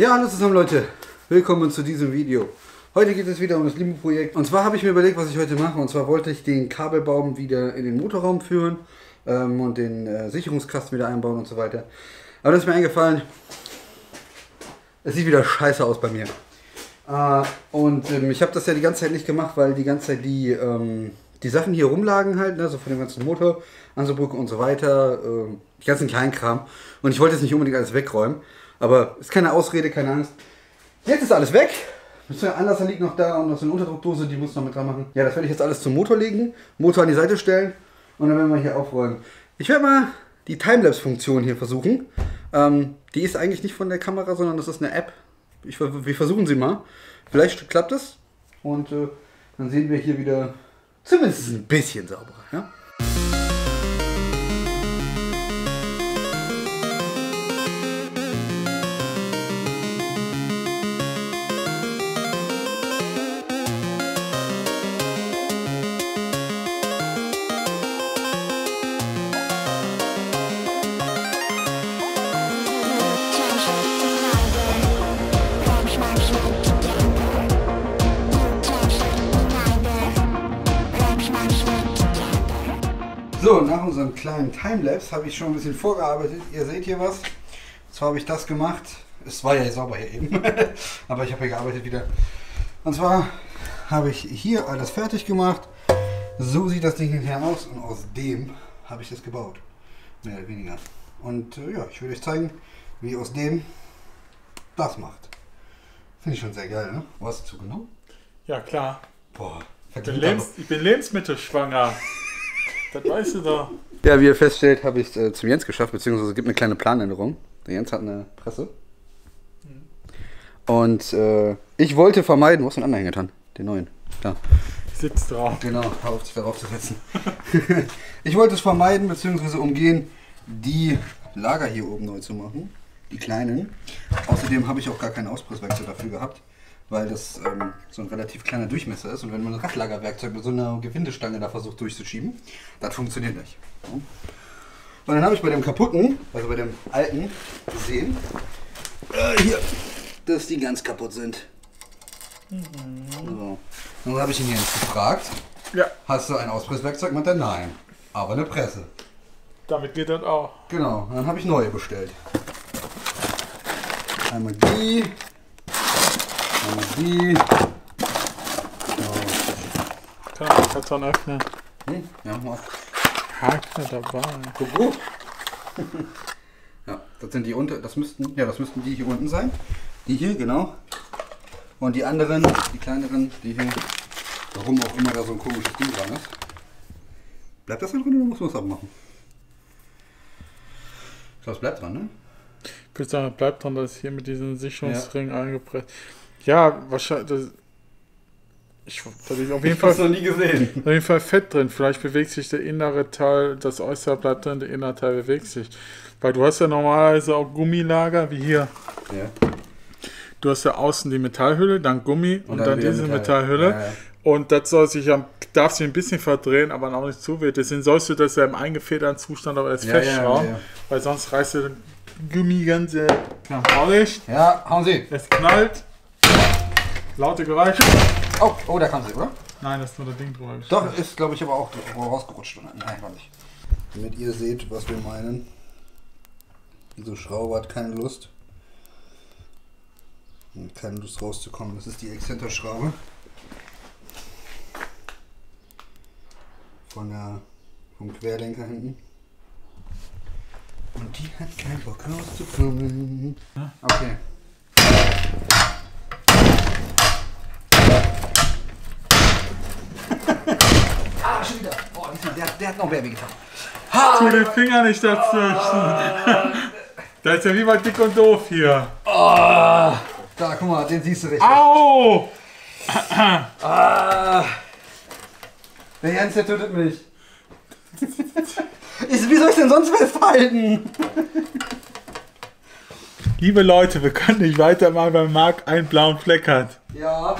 Ja, hallo zusammen Leute, willkommen zu diesem Video. Heute geht es wieder um das Limo-Projekt. Und zwar habe ich mir überlegt, was ich heute mache. Und zwar wollte ich den Kabelbaum wieder in den Motorraum führen ähm, und den äh, Sicherungskasten wieder einbauen und so weiter. Aber das ist mir eingefallen, es sieht wieder scheiße aus bei mir. Äh, und ähm, ich habe das ja die ganze Zeit nicht gemacht, weil die ganze Zeit die, ähm, die Sachen hier rumlagen halt, ne, so von dem ganzen Motor, Ansaugbrücke und so weiter, äh, die ganzen Kleinkram. Und ich wollte es nicht unbedingt alles wegräumen. Aber ist keine Ausrede, keine Angst. Jetzt ist alles weg. Der Anlasser liegt noch da und noch so eine Unterdruckdose, die muss noch mit dran machen. Ja, das werde ich jetzt alles zum Motor legen, Motor an die Seite stellen und dann werden wir hier aufräumen. Ich werde mal die Timelapse-Funktion hier versuchen. Ähm, die ist eigentlich nicht von der Kamera, sondern das ist eine App. Ich, wir versuchen sie mal. Vielleicht klappt es und äh, dann sehen wir hier wieder zumindest ein bisschen sauberer. Ja? Kleinen Timelapse habe ich schon ein bisschen vorgearbeitet. Ihr seht hier was. Zwar habe ich das gemacht. Es war ja sauber hier eben. Aber ich habe hier gearbeitet wieder. Und zwar habe ich hier alles fertig gemacht. So sieht das Ding hinterher aus. Und aus dem habe ich das gebaut. Mehr oder weniger. Und äh, ja, ich will euch zeigen, wie aus dem das macht. Finde ich schon sehr geil, ne? Du zugenommen? Ja, klar. Boah, Ich bin, Lebens ich bin lebensmittelschwanger. Das weißt du doch. Ja, wie ihr feststellt, habe ich es äh, zum Jens geschafft, beziehungsweise es gibt eine kleine Planänderung. Der Jens hat eine Presse. Und äh, ich wollte vermeiden, wo ist denn Anhänger dran? Den neuen. Da. Ich sitz drauf. Genau, hör auf, dich darauf zu setzen. ich wollte es vermeiden, beziehungsweise umgehen, die Lager hier oben neu zu machen. Die kleinen. Außerdem habe ich auch gar kein Auspresswerkzeug dafür gehabt, weil das ähm, so ein relativ kleiner Durchmesser ist. Und wenn man ein Radlagerwerkzeug mit so einer Gewindestange da versucht durchzuschieben, das funktioniert nicht. Ja. Und dann habe ich bei dem kaputten, also bei dem alten, gesehen, äh, hier, dass die ganz kaputt sind. So. Dann habe ich ihn jetzt gefragt, Ja, hast du ein Auspresswerkzeug? Meint er, nein. Aber eine Presse. damit geht das auch. Genau, dann habe ich neue bestellt. Einmal die. Die. So. Kann ich Karton öffnen. Hm? Ja, mal. Haken dabei. Kuckuck. Ja, das sind die unter, das müssten, ja, das müssten die hier unten sein. Die hier, genau. Und die anderen, die kleineren, die hier. Warum auch immer da so ein komisches Ding dran ist. Bleibt das da drin oder muss man es abmachen? Ich glaube, es bleibt dran, ne? Ich würde sagen, bleibt dran, dass hier mit diesem Sicherungsring eingepresst. Ja, wahrscheinlich. Das, ich, ist auf jeden Fall noch nie gesehen. Auf jeden Fall Fett drin. Vielleicht bewegt sich der innere Teil, das äußere bleibt drin, der innere Teil bewegt sich. Weil du hast ja normalerweise auch Gummilager, wie hier. Ja. Du hast ja außen die Metallhülle, dann Gummi und, dann, wieder diese Metall. Metallhülle. Ja, ja. Und das soll sich ja, darf sich ein bisschen verdrehen, aber auch nicht zu wild. Deswegen sollst du das ja im eingefederten Zustand aber erst Ja, festschrauben, weil sonst reißt du den Gummi ganz äh, knallig. Ja, hauen Sie. Es knallt. Laute Geräusche. Oh, oh, da kam sie, oder? Nein, das ist nur das Ding drüber. Doch, ist, glaube ich, aber auch rausgerutscht. Nein, war nicht. Damit ihr seht, was wir meinen. Diese Schraube hat keine Lust. Und keine Lust rauszukommen. Das ist die Exzenterschraube. Von der, vom Querlenker hinten. Und die hat keinen Bock rauszukommen. Okay. ah, schon wieder. Oh, der, der hat noch mehr wehgetan. Tu den Finger nicht dazwischen. Da ist ja wie bei dick und doof hier. Oh, da, guck mal, den siehst du richtig. Au! Ah. Der Jens, der tötet mich. Ich, wie soll ich denn sonst festhalten? Liebe Leute, wir können nicht weitermachen, weil Marc einen blauen Fleck hat. Ja.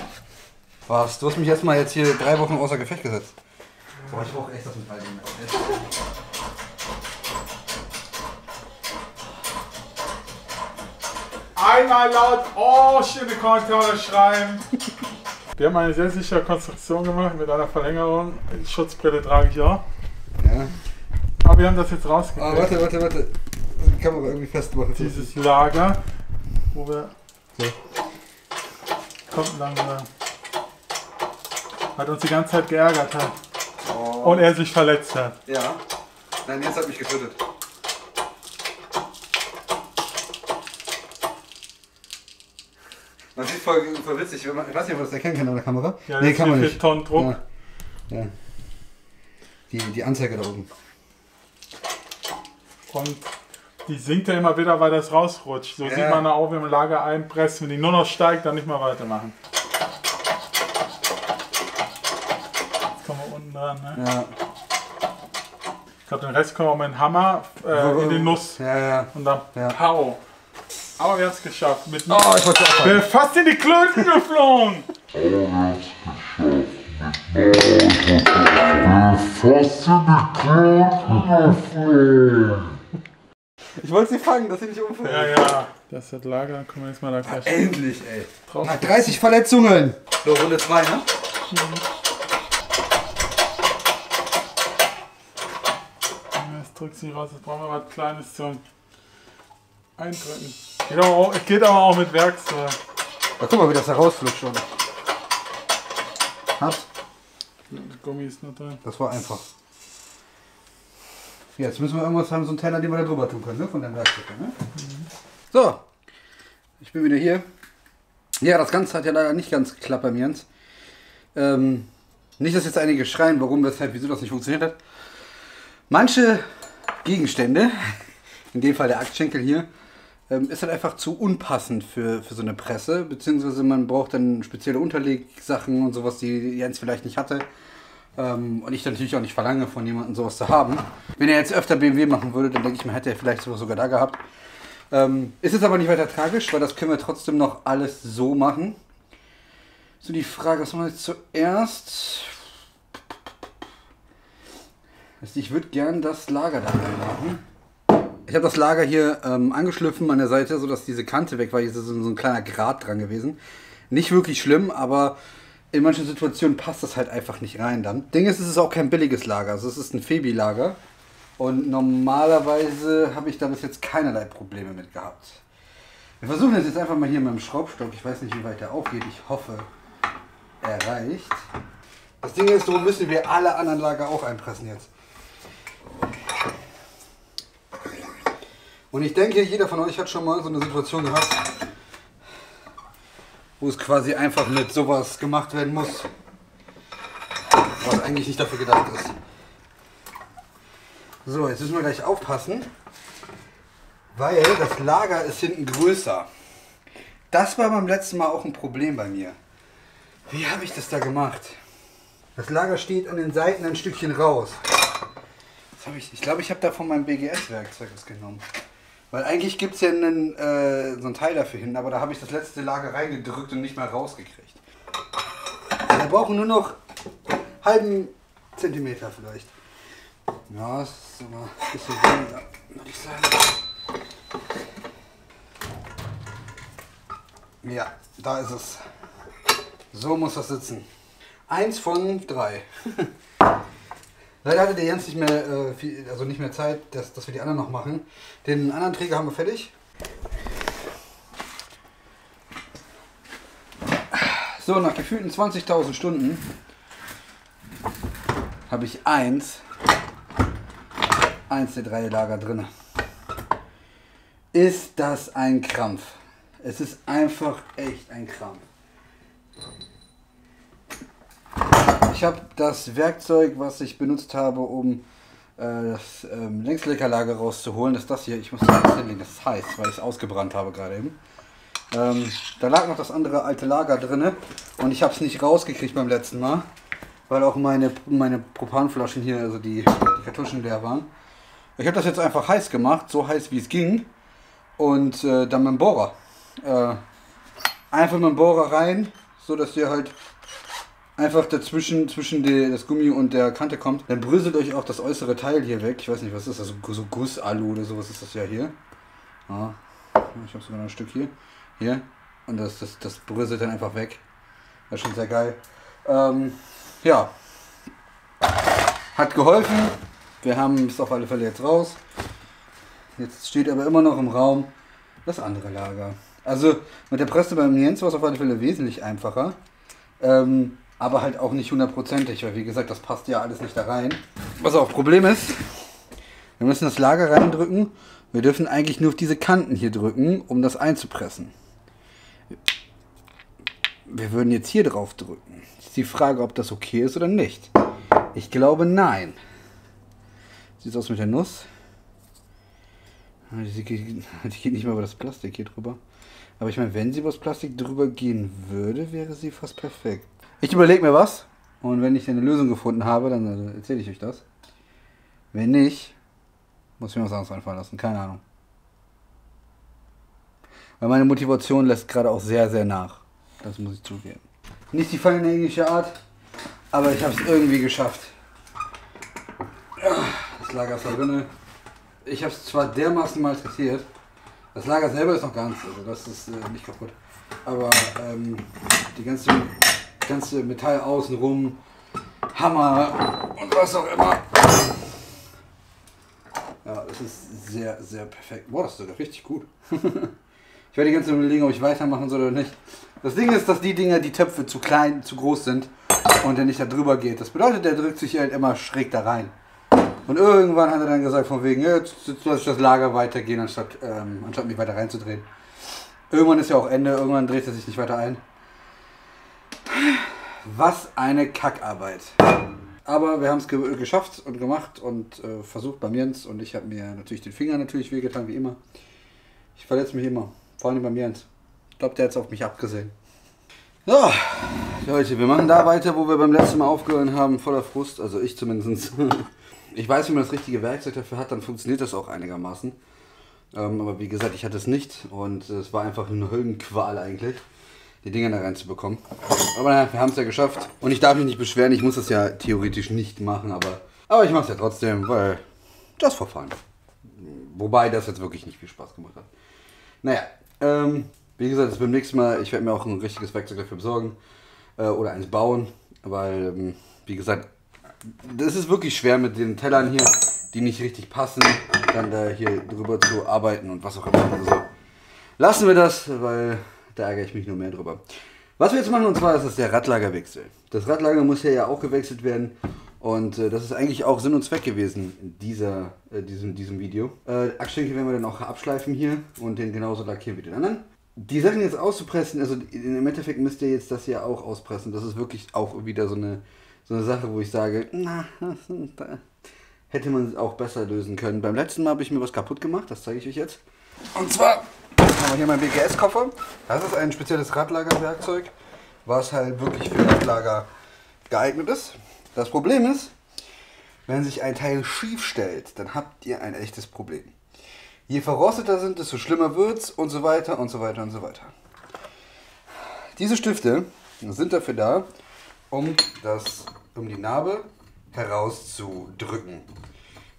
Was? Du hast mich erstmal jetzt hier drei Wochen außer Gefecht gesetzt. Boah, ich brauche echt das mit Heiligen. einmal laut Orsch in die Kommentare schreiben. Wir haben eine sehr sichere Konstruktion gemacht mit einer Verlängerung. Schutzbrille trage ich auch. Ja. Aber wir haben das jetzt Ah, rausgekriegt. warte, warte, warte. Die Kamera irgendwie festmachen. Dieses Lager, wo wir. So. Kommt langsam. Hat uns die ganze Zeit geärgert hat. Und er sich verletzt hat. Ja. Nein, jetzt hat mich geschüttet. Man sieht voll, voll witzig, wenn man, ich weiß nicht, ob man das erkennen kann an der Kamera. Ja, nee, kann man nicht. Tonnen Druck. Ja. ja. Die, die Anzeige da oben. Und die sinkt ja immer wieder, weil das rausrutscht. So Ja. sieht man auch, wenn man Lager einpresst. Wenn die nur noch steigt, dann nicht mehr weitermachen. Jetzt kommen wir unten dran. Ne? Ja. Ich glaube, den Rest können wir mit dem Hammer äh, in die Nuss. Ja, ja. Und dann Ja. Pow. Aber wir haben es geschafft. Mit Oh, ich wollte auch Wir sind fast in die Klöten geflogen. Fast in die Klöten geflogen. Ich wollte sie fangen, dass sie nicht umfallen. Ja, ja. Das ist das Lager, dann können wir jetzt mal da gleich Endlich, ey. Nach 30 Verletzungen. So, Runde 2, ne? Jetzt drückt sie raus. Jetzt brauchen wir was Kleines zum Eindrücken. Geht aber auch, es geht aber auch mit Werkzeug. Ja, guck mal, wie das da rausflutscht schon. Das Gummi ist nur drin. Das war einfach. Ja, Jetzt müssen wir irgendwas haben, so einen Teller, den wir da drüber tun können, ne? Von dem Werkzeug, ne? So. Ich bin wieder hier. Ja, das Ganze hat ja leider nicht ganz geklappt bei mir. Jens. Ähm, nicht, dass jetzt einige schreien, warum, weshalb, wieso das nicht funktioniert hat. Manche Gegenstände, in dem Fall der Aktschenkel hier, ähm, ist halt einfach zu unpassend für, für so eine Presse, beziehungsweise man braucht dann spezielle Unterlegsachen und sowas, die Jens vielleicht nicht hatte. Ähm, und ich natürlich auch nicht verlange, von jemandem sowas zu haben. Wenn er jetzt öfter BMW machen würde, dann denke ich mir, hätte er vielleicht sowas sogar da gehabt. Ähm, ist es aber nicht weiter tragisch, weil das können wir trotzdem noch alles so machen. So, die Frage, was machen wir jetzt zuerst? Also ich würde gern das Lager da reinmachen. Ich habe das Lager hier ähm, angeschliffen an der Seite, sodass diese Kante weg war. Hier ist so, ein kleiner Grat dran gewesen. Nicht wirklich schlimm, aber in manchen Situationen passt das halt einfach nicht rein dann. Ding ist, es ist auch kein billiges Lager. Also es ist ein Febi-Lager. Und normalerweise habe ich da bis jetzt keinerlei Probleme mit gehabt. Wir versuchen das jetzt einfach mal hier mit dem Schraubstock. Ich weiß nicht, wie weit der aufgeht. Ich hoffe, er reicht. Das Ding ist, so müssen wir alle anderen Lager auch einpressen jetzt. Und ich denke, jeder von euch hat schon mal so eine Situation gehabt, wo es quasi einfach mit sowas gemacht werden muss, was eigentlich nicht dafür gedacht ist. So, jetzt müssen wir gleich aufpassen, weil das Lager ist hinten größer. Das war beim letzten Mal auch ein Problem bei mir. Wie habe ich das da gemacht? Das Lager steht an den Seiten ein Stückchen raus. Ich ich glaube, ich habe da von meinem BGS-Werkzeug was genommen. Weil eigentlich gibt es ja einen, äh, so ein Teil dafür hin, aber da habe ich das letzte Lager reingedrückt und nicht mal rausgekriegt. Wir brauchen nur noch halben Zentimeter vielleicht. Ja, das ist aber ein bisschen weniger, würde ich sagen. Ja, da ist es. So muss das sitzen. Eins von drei. Leider hatte der Jens nicht mehr, äh, viel, also nicht mehr Zeit, dass, dass wir die anderen noch machen. Den anderen Träger haben wir fertig. So, nach gefühlten 20.000 Stunden habe ich eins, eins der drei Lager drin. Ist das ein Krampf? Es ist einfach echt ein Krampf. Ich habe das Werkzeug, was ich benutzt habe, um äh, das ähm, Längsleckerlager rauszuholen. Das ist das hier. Ich muss das hinlegen, das ist heiß, weil ich es ausgebrannt habe gerade eben. Ähm, da lag noch das andere alte Lager drin und ich habe es nicht rausgekriegt beim letzten Mal, weil auch meine, meine Propanflaschen hier, also die, die Kartuschen leer waren. Ich habe das jetzt einfach heiß gemacht, so heiß wie es ging und äh, dann mit dem Bohrer. Äh, einfach mit dem Bohrer rein, so dass ihr halt einfach dazwischen zwischen die, das Gummi und der Kante kommt, dann bröselt euch auch das äußere Teil hier weg. Ich weiß nicht, was ist das? Also so Gussalu oder sowas ist das ja hier. Ja, ich habe sogar noch ein Stück hier. Hier. Und das, das, das bröselt dann einfach weg. Das ist schon sehr geil. Ähm, ja. Hat geholfen. Wir haben es auf alle Fälle jetzt raus. Jetzt steht aber immer noch im Raum das andere Lager. Also mit der Presse beim Jens war es auf alle Fälle wesentlich einfacher. Ähm, aber halt auch nicht hundertprozentig, weil wie gesagt, das passt ja alles nicht da rein. Was auch Problem ist, wir müssen das Lager reindrücken. Wir dürfen eigentlich nur auf diese Kanten hier drücken, um das einzupressen. Wir würden jetzt hier drauf drücken. Ist die Frage, ob das okay ist oder nicht. Ich glaube nein. Sieht aus mit der Nuss. Ah, Die geht, nicht mal über das Plastik hier drüber. Aber ich meine, wenn sie über das Plastik drüber gehen würde, wäre sie fast perfekt. Ich überlege mir was. Und wenn ich eine Lösung gefunden habe, dann äh, erzähle ich euch das. Wenn nicht, muss ich mir was anderes einfallen lassen. Keine Ahnung. Weil meine Motivation lässt gerade auch sehr, sehr nach. Das muss ich zugeben. Nicht die feine englische Art, aber ich habe es irgendwie geschafft. Das Lager ist da drinne. Ich habe es zwar dermaßen malträtiert. Das Lager selber ist noch ganz, also das ist äh, nicht kaputt. Aber ähm, die ganze, ganze Metall außenrum, Hammer und was auch immer. Ja, das ist sehr, sehr perfekt. Boah, das ist sogar richtig gut. ich werde die ganze überlegen, ob ich weitermachen soll oder nicht. Das Ding ist, dass die Dinger, die Töpfe zu klein, zu groß sind und der nicht da drüber geht. Das bedeutet, der drückt sich halt immer schräg da rein. Und irgendwann hat er dann gesagt, von wegen, jetzt, jetzt lasse ich das Lager weitergehen, anstatt, ähm, anstatt mich weiter reinzudrehen. Irgendwann ist ja auch Ende, irgendwann dreht er sich nicht weiter ein. Was eine Kackarbeit. Aber wir haben es ge geschafft und gemacht und äh, versucht beim Jens und ich habe mir natürlich den Finger natürlich wehgetan, wie immer. Ich verletze mich immer, vor allem beim Jens. Ich glaube, der hat es auf mich abgesehen. So, Leute, wir machen da weiter, wo wir beim letzten Mal aufgehört haben, voller Frust, also ich zumindest. Ich weiß, wie man das richtige Werkzeug dafür hat, dann funktioniert das auch einigermaßen. Ähm, aber wie gesagt, ich hatte es nicht und es war einfach eine Höllenqual eigentlich, die Dinger da reinzubekommen. Aber naja, wir haben es ja geschafft und ich darf mich nicht beschweren, ich muss das ja theoretisch nicht machen, aber, aber ich mache es ja trotzdem, weil das Verfahren. Wobei das jetzt wirklich nicht viel Spaß gemacht hat. Naja, ähm, wie gesagt, das beim nächsten Mal, ich werde mir auch ein richtiges Werkzeug dafür besorgen äh, oder eins bauen, weil, ähm, wie gesagt, das ist wirklich schwer mit den Tellern hier, die nicht richtig passen, dann da hier drüber zu arbeiten und was auch immer. Also lassen wir das, weil da ärgere ich mich nur mehr drüber. Was wir jetzt machen, und zwar ist das der Radlagerwechsel. Das Radlager muss ja auch gewechselt werden. Und äh, das ist eigentlich auch Sinn und Zweck gewesen in dieser, äh, diesem, diesem Video. Äh, Achsschenkel werden wir dann auch abschleifen hier und den genauso lackieren wie den anderen. Die Sachen jetzt auszupressen, also im Endeffekt müsst ihr jetzt das hier auch auspressen. Das ist wirklich auch wieder so eine, so eine Sache, wo ich sage, na, hätte man es auch besser lösen können. Beim letzten Mal habe ich mir was kaputt gemacht, das zeige ich euch jetzt. Und zwar haben wir hier meinen BGS-Koffer. Das ist ein spezielles Radlagerwerkzeug, was halt wirklich für Radlager geeignet ist. Das Problem ist, wenn sich ein Teil schief stellt, dann habt ihr ein echtes Problem. Je verrosteter sind, desto schlimmer wird's und so weiter und so weiter und so weiter. Diese Stifte sind dafür da, um, das, um die Narbe herauszudrücken.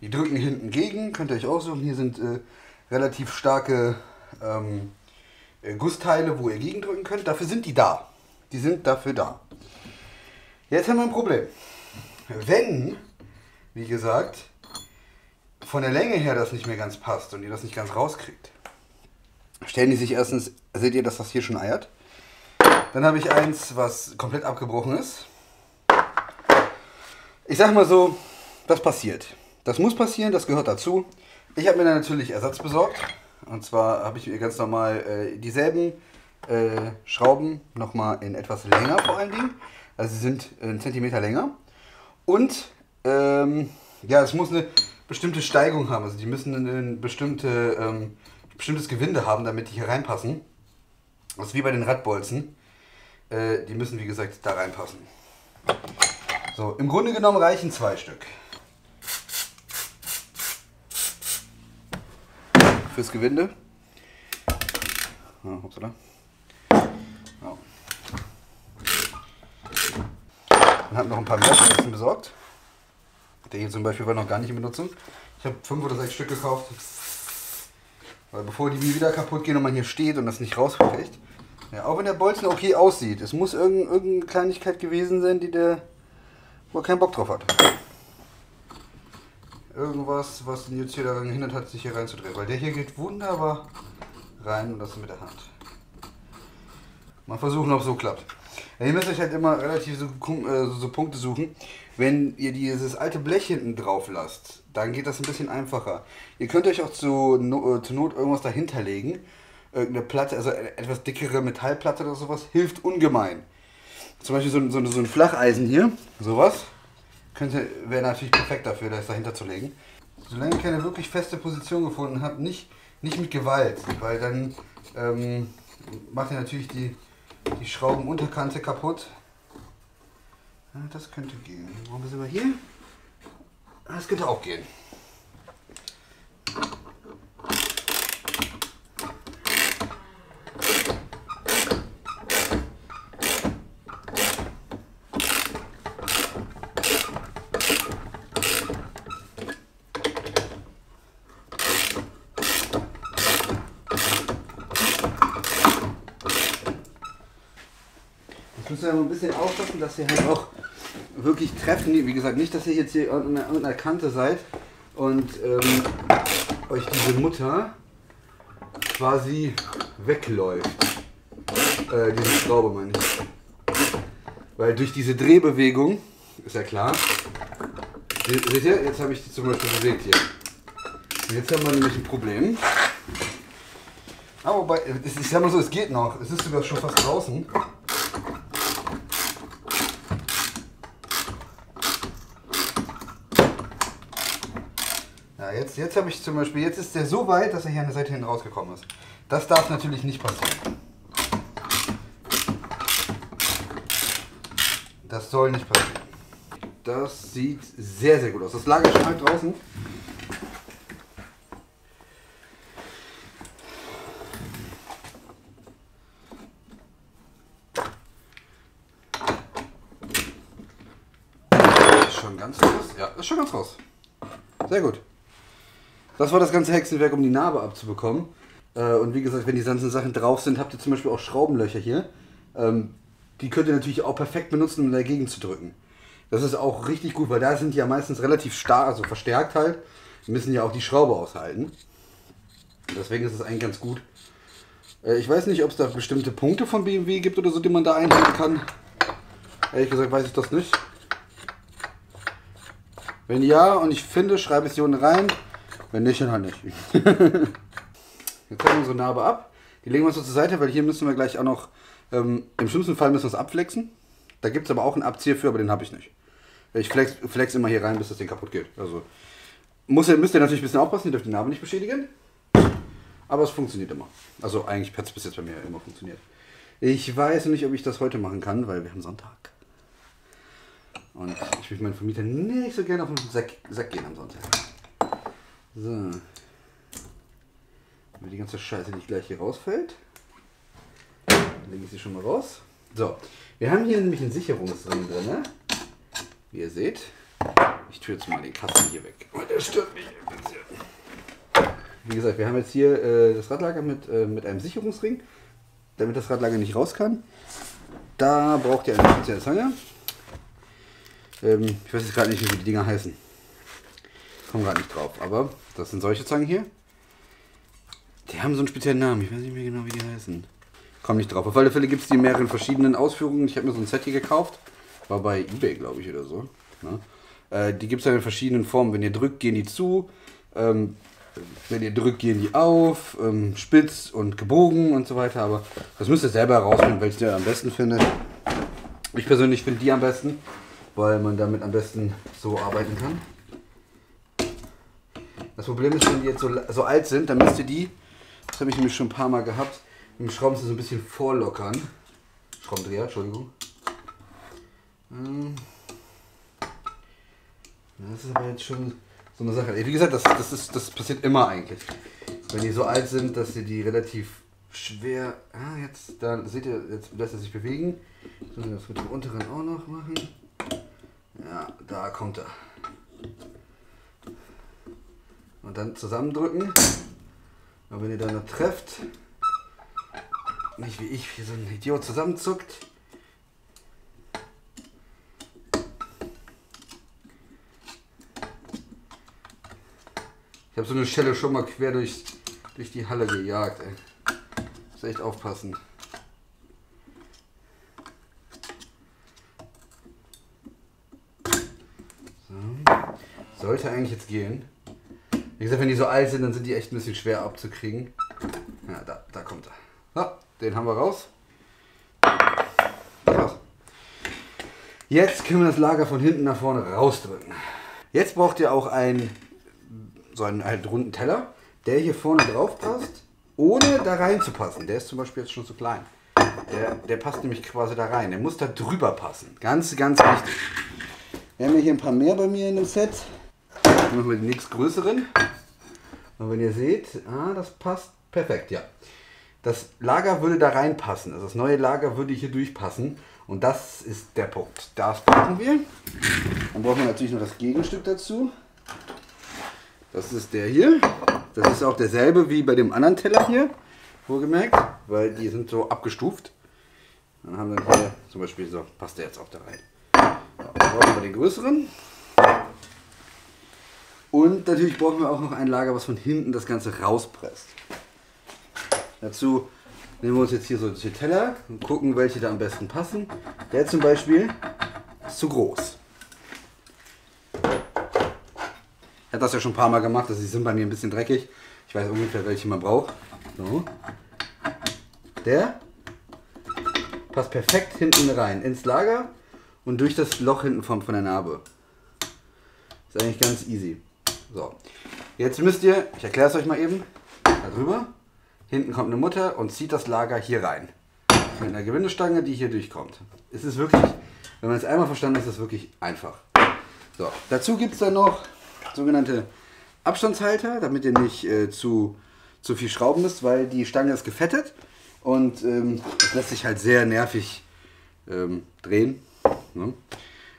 Die drücken hinten gegen, könnt ihr euch aussuchen. Hier sind äh, relativ starke ähm, äh, Gussteile, wo ihr gegendrücken könnt. Dafür sind die da. Die sind dafür da. Jetzt haben wir ein Problem. Wenn, wie gesagt, von der Länge her das nicht mehr ganz passt und ihr das nicht ganz rauskriegt, stellen die sich erstens, seht ihr, dass das hier schon eiert? Dann habe ich eins, was komplett abgebrochen ist. Ich sag mal so, das passiert. Das muss passieren, das gehört dazu. Ich habe mir dann natürlich Ersatz besorgt. Und zwar habe ich mir ganz normal äh, dieselben äh, Schrauben nochmal in etwas länger vor allen Dingen. Also sie sind einen Zentimeter länger. Und ähm, ja, es muss eine bestimmte Steigung haben. Also die müssen ein bestimmte, ähm, bestimmtes Gewinde haben, damit die hier reinpassen. Das ist wie bei den Radbolzen. Äh, die müssen, wie gesagt, da reinpassen. So, im Grunde genommen reichen zwei Stück. Fürs Gewinde. Upsala. Ja. Dann habe noch ein paar Spitzen besorgt. Der hier zum Beispiel war noch gar nicht in Benutzung. Ich habe fünf oder sechs Stück gekauft. Weil bevor die wieder kaputt gehen und man hier steht und das nicht rauskriegt. Ja, auch wenn der Bolzen okay aussieht. Es muss irgendein, irgendeine Kleinigkeit gewesen sein, die der wo er keinen Bock drauf hat. Irgendwas, was ihn jetzt hier daran gehindert hat, sich hier reinzudrehen. Weil der hier geht wunderbar rein und das mit der Hand. Mal versuchen, ob es so klappt. Ja, ihr müsst euch halt immer relativ so, äh, so Punkte suchen. Wenn ihr dieses alte Blech hinten drauf lasst, dann geht das ein bisschen einfacher. Ihr könnt euch auch zu, no, äh, zur Not irgendwas dahinter legen. Irgendeine Platte, also etwas dickere Metallplatte oder sowas, hilft ungemein. Zum Beispiel so so so ein Flacheisen hier, sowas, könnte wäre natürlich perfekt dafür, das dahinter zu legen. Solange ihr keine wirklich feste Position gefunden habt, nicht, nicht mit Gewalt, weil dann ähm, macht ihr natürlich die, die Schraubenunterkante kaputt. Ja, das könnte gehen. Warum sind wir hier? Das könnte auch gehen. Bisschen aufpassen, dass ihr halt auch wirklich treffen. Wie gesagt, nicht, dass ihr jetzt hier an einer, an einer Kante seid und ähm, euch diese Mutter quasi wegläuft. Äh, diese Schraube meine ich. Weil durch diese Drehbewegung, ist ja klar, Se- seht ihr, jetzt habe ich die zum Beispiel bewegt hier. Und jetzt haben wir nämlich ein Problem. Aber es- ich sag mal so, es geht noch. Es ist sogar schon fast draußen. Jetzt, jetzt habe ich zum Beispiel, jetzt ist der so weit, dass er hier an der Seite hinten rausgekommen ist. Das darf natürlich nicht passieren. Das soll nicht passieren. Das sieht sehr, sehr gut aus. Das Lager schon halt draußen. Ist schon ganz raus? Ja, ist schon ganz raus. Sehr gut. Das war das ganze Hexenwerk, um die Narbe abzubekommen. Äh, und wie gesagt, wenn die ganzen Sachen drauf sind, habt ihr zum Beispiel auch Schraubenlöcher hier. Ähm, die könnt ihr natürlich auch perfekt benutzen, um dagegen zu drücken. Das ist auch richtig gut, weil da sind die ja meistens relativ stark, also verstärkt halt. Müssen ja auch die Schraube aushalten. Deswegen ist es eigentlich ganz gut. Äh, ich weiß nicht, ob es da bestimmte Punkte von BMW gibt oder so, die man da einhalten kann. Ehrlich gesagt weiß ich das nicht. Wenn ja und ich finde, schreibe ich sie unten rein. Wenn nicht, dann halt nicht. Jetzt haben wir unsere Narbe ab. Die legen wir so zur Seite, weil hier müssen wir gleich auch noch, ähm, im schlimmsten Fall müssen wir es abflexen. Da gibt es aber auch einen Abzieher für, aber den habe ich nicht. Ich flex, flex immer hier rein, bis das Ding kaputt geht. Also muss, müsst ihr natürlich ein bisschen aufpassen, ihr dürft die Narbe nicht beschädigen. Aber es funktioniert immer. Also eigentlich hat es bis jetzt bei mir immer funktioniert. Ich weiß nicht, ob ich das heute machen kann, weil wir haben Sonntag. Und ich will meinen Vermieter nicht so gerne auf den Sack, Sack gehen am Sonntag. So. Damit die ganze Scheiße nicht gleich hier rausfällt. Lege ich sie schon mal raus. So. Wir haben hier nämlich einen Sicherungsring drin. Ne? Wie ihr seht. Ich tue jetzt mal den Kasten hier weg. Weil der stört mich. Wie gesagt, wir haben jetzt hier äh, das Radlager mit, äh, mit einem Sicherungsring, damit das Radlager nicht raus kann. Da braucht ihr eine spezielle Zange. Ähm, ich weiß jetzt gerade nicht, wie die Dinger heißen. Komme gerade nicht drauf, aber das sind solche Zangen hier. Die haben so einen speziellen Namen, ich weiß nicht mehr genau, wie die heißen. Komm nicht drauf. Auf alle Fälle gibt es die in mehreren verschiedenen Ausführungen. Ich habe mir so ein Set hier gekauft. War bei Ebay, glaube ich, oder so. Ne? Äh, die gibt es ja in verschiedenen Formen. Wenn ihr drückt, gehen die zu. Ähm, wenn ihr drückt, gehen die auf. Ähm, spitz und gebogen und so weiter. Aber das müsst ihr selber herausfinden, welche ihr am besten findet. Ich persönlich finde die am besten, weil man damit am besten so arbeiten kann. Das Problem ist, wenn die jetzt so, so alt sind, dann müsst ihr die, das habe ich nämlich schon ein paar Mal gehabt, mit dem Schrauben so ein bisschen vorlockern. Schraubendreher, Entschuldigung. Ähm. Das ist aber jetzt schon so eine Sache. Wie gesagt, das, das, ist, das passiert immer eigentlich. Wenn die so alt sind, dass sie die relativ schwer. Ah, jetzt, da seht ihr, jetzt lässt er sich bewegen. So, das mit dem unteren auch noch machen. Ja, da kommt er. Und dann zusammendrücken. Aber wenn ihr da noch trefft, nicht wie ich, wie so ein Idiot zusammenzuckt. Ich habe so eine Schelle schon mal quer durch, durch die Halle gejagt, ey. Muss echt aufpassen. So. Sollte eigentlich jetzt gehen. Wie gesagt, wenn die so alt sind, dann sind die echt ein bisschen schwer abzukriegen. Ja, da, da kommt er. So, den haben wir raus. Jetzt können wir das Lager von hinten nach vorne rausdrücken. Jetzt braucht ihr auch einen, so einen halt runden Teller, der hier vorne drauf passt, ohne da reinzupassen. Der ist zum Beispiel jetzt schon zu klein. Der, der passt nämlich quasi da rein. Der muss da drüber passen. Ganz, ganz wichtig. Wir haben hier ein paar mehr bei mir in dem Set. Dann machen wir den nächst größeren. Und wenn ihr seht, ah, das passt perfekt, ja. Das Lager würde da reinpassen. Also das neue Lager würde hier durchpassen. Und das ist der Punkt. Das brauchen wir. Dann brauchen wir natürlich noch das Gegenstück dazu. Das ist der hier. Das ist auch derselbe wie bei dem anderen Teller hier. Wohlgemerkt. Weil die sind so abgestuft. Dann haben wir hier zum Beispiel so, passt der jetzt auch da rein. Dann brauchen wir den größeren. Und natürlich brauchen wir auch noch ein Lager, was von hinten das Ganze rauspresst. Dazu nehmen wir uns jetzt hier so die Teller und gucken, welche da am besten passen. Der zum Beispiel ist zu groß. Ich habe das ja schon ein paar Mal gemacht, also die sind bei mir ein bisschen dreckig. Ich weiß ungefähr, welche man braucht. So. Der passt perfekt hinten rein ins Lager und durch das Loch hinten von, von der Narbe. Ist eigentlich ganz easy. So, jetzt müsst ihr, ich erkläre es euch mal eben, da drüber. Hinten kommt eine Mutter und zieht das Lager hier rein. Mit einer Gewindestange, die hier durchkommt. Es ist wirklich, wenn man es einmal verstanden hat, ist es wirklich einfach. So, dazu gibt es dann noch sogenannte Abstandshalter, damit ihr nicht äh, zu, zu viel schrauben müsst, weil die Stange ist gefettet und ähm, das lässt sich halt sehr nervig ähm, drehen. Ne?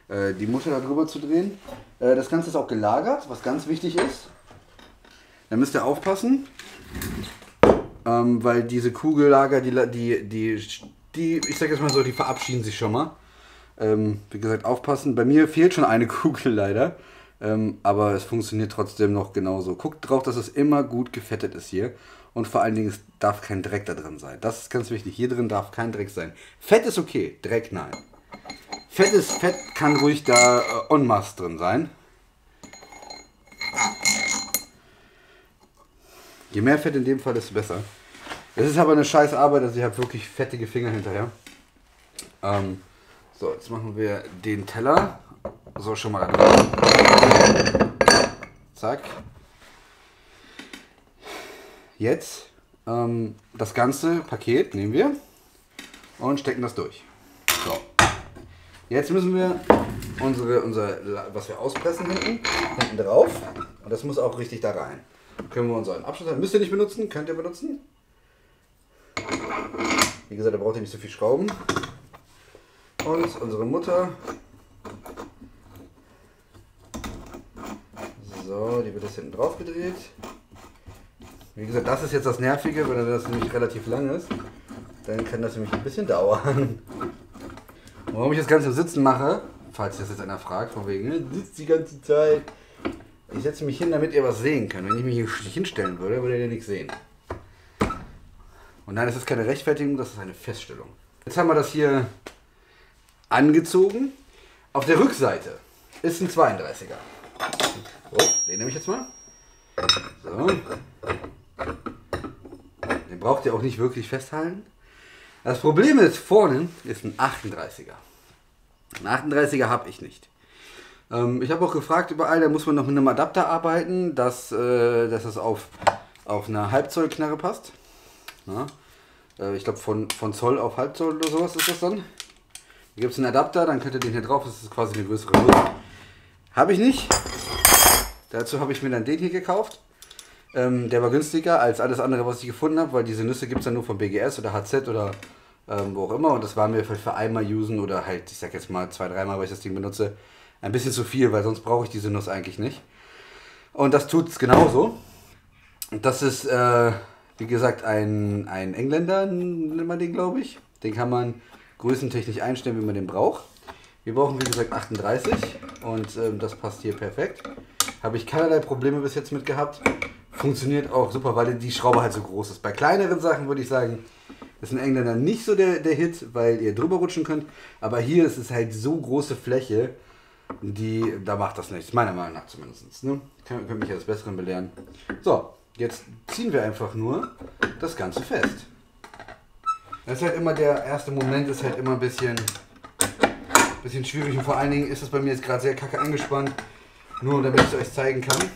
Äh, die Mutter da drüber zu drehen. Äh, das Ganze ist auch gelagert, was ganz wichtig ist. Da müsst ihr aufpassen, ähm, weil diese Kugellager, die, die, die, die, ich sag jetzt mal so, die verabschieden sich schon mal. Ähm, wie gesagt, aufpassen. Bei mir fehlt schon eine Kugel leider. Ähm, aber es funktioniert trotzdem noch genauso. Guckt drauf, dass es immer gut gefettet ist hier. Und vor allen Dingen, es darf kein Dreck da drin sein. Das ist ganz wichtig. Hier drin darf kein Dreck sein. Fett ist okay, Dreck nein. Fettes Fett kann ruhig da äh, en masse drin sein. Je mehr Fett in dem Fall, desto besser. Es ist aber eine scheiß Arbeit, also ich habe wirklich fettige Finger hinterher. Ähm, so, jetzt machen wir den Teller. So, schon mal. Zack. Jetzt ähm, das ganze Paket nehmen wir und stecken das durch. Jetzt müssen wir unsere, unser, was wir auspressen hinten, hinten drauf. Und das muss auch richtig da rein. Können wir unseren Abschluss, müsst ihr nicht benutzen, könnt ihr benutzen. Wie gesagt, da braucht ihr nicht so viel Schrauben. Und unsere Mutter. So, die wird jetzt hinten drauf gedreht. Wie gesagt, das ist jetzt das Nervige, wenn das nämlich relativ lang ist. Dann kann das nämlich ein bisschen dauern. Warum ich das Ganze im Sitzen mache, falls das jetzt einer fragt, von wegen, ne, sitzt die ganze Zeit. Ich setze mich hin, damit ihr was sehen könnt. Wenn ich mich hier hinstellen würde, würdet ihr nichts sehen. Und nein, das ist keine Rechtfertigung, das ist eine Feststellung. Jetzt haben wir das hier angezogen. Auf der Rückseite ist ein 32er. So, den nehme ich jetzt mal. So. Den braucht ihr auch nicht wirklich festhalten. Das Problem ist, vorne ist ein 38er. Ein 38er habe ich nicht. Ähm, ich habe auch gefragt überall, da muss man noch mit einem Adapter arbeiten, dass, äh, dass es auf, auf eine Halbzollknarre passt. Ja. Äh, ich glaube von, von Zoll auf Halbzoll oder sowas ist das dann. Da gibt es einen Adapter, dann könnt ihr den hier drauf, das ist quasi eine größere Größe. Habe ich nicht. Dazu habe ich mir dann den hier gekauft. Ähm, der war günstiger als alles andere, was ich gefunden habe, weil diese Nüsse gibt es dann nur von BGS oder HZ oder ähm, wo auch immer. Und das war mir für, für einmal usen oder halt, ich sag jetzt mal zwei, dreimal, weil ich das Ding benutze, ein bisschen zu viel, weil sonst brauche ich diese Nuss eigentlich nicht. Und das tut es genauso. Das ist, äh, wie gesagt, ein, ein Engländer, nennt man den, glaube ich. Den kann man größentechnisch einstellen, wie man den braucht. Wir brauchen, wie gesagt, 38 und ähm, das passt hier perfekt. Habe ich keinerlei Probleme bis jetzt mit gehabt. Funktioniert auch super, weil die Schraube halt so groß ist. Bei kleineren Sachen würde ich sagen, ist ein Engländer nicht so der, der Hit, weil ihr drüber rutschen könnt. Aber hier ist es halt so große Fläche, die, da macht das nichts, meiner Meinung nach zumindest. Ne? Können, können mich ja das Besseren belehren. So, jetzt ziehen wir einfach nur das Ganze fest. Das ist halt immer der erste Moment, ist halt immer ein bisschen, bisschen schwierig und vor allen Dingen ist es bei mir jetzt gerade sehr kacke angespannt, nur damit ich es euch zeigen kann.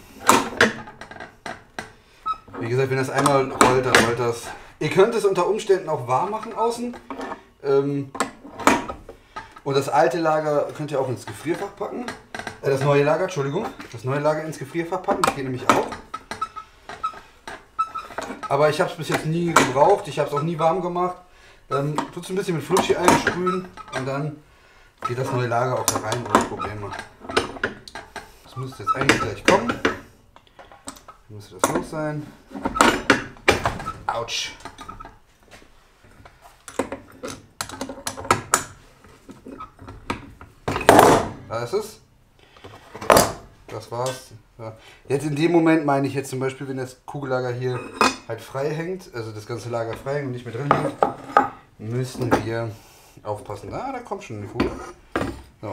Wie gesagt, wenn das einmal rollt, dann rollt das. Ihr könnt es unter Umständen auch warm machen außen. Ähm, und das alte Lager könnt ihr auch ins Gefrierfach packen. Äh, das neue Lager, Entschuldigung. Das neue Lager ins Gefrierfach packen. Das geht nämlich auch. Aber ich habe es bis jetzt nie gebraucht. Ich habe es auch nie warm gemacht. Dann tut es ein bisschen mit Fluschi einsprühen. Und dann geht das neue Lager auch da rein ohne Probleme. Das müsste jetzt eigentlich gleich kommen. Müsste das los sein. Autsch. Da ist es. Das war's. Ja. Jetzt in dem Moment meine ich jetzt zum Beispiel, wenn das Kugellager hier halt frei hängt, also das ganze Lager frei hängt und nicht mehr drin hängt, müssen wir aufpassen. Ah, da kommt schon eine Kugel. So.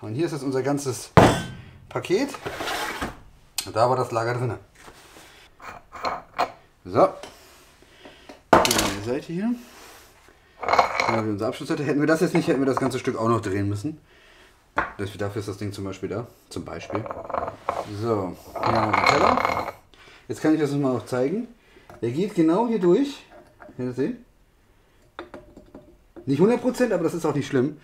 Und hier ist jetzt unser ganzes Paket. Da war das Lager drin. So. Die Seite hier. Dann haben wir unsere Abschlussseite. Hätten wir das jetzt nicht, hätten wir das ganze Stück auch noch drehen müssen. Dafür ist das Ding zum Beispiel da. Zum Beispiel. So, hier haben wir den Teller. Jetzt kann ich das mal auch zeigen. Der geht genau hier durch. Könnt ihr das sehen? Nicht 100%, aber das ist auch nicht schlimm.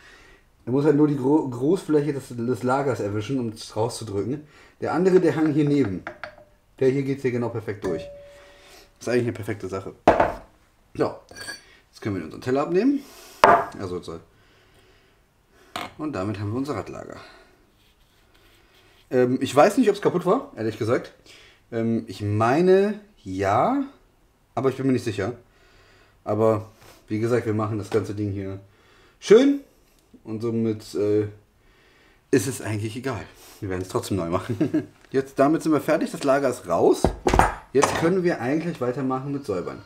Er muss halt nur die Gro Großfläche des, des Lagers erwischen, um es rauszudrücken. Der andere, der hang hier neben. Der hier geht hier genau perfekt durch. Ist eigentlich eine perfekte Sache. So, jetzt können wir unseren Teller abnehmen. Also so. Und damit haben wir unser Radlager. Ähm, ich weiß nicht, ob es kaputt war, ehrlich gesagt. Ähm, ich meine ja, aber ich bin mir nicht sicher. Aber wie gesagt, wir machen das ganze Ding hier schön und somit äh, ist es eigentlich egal. Wir werden es trotzdem neu machen. Jetzt damit sind wir fertig, das Lager ist raus. Jetzt können wir eigentlich weitermachen mit Säubern.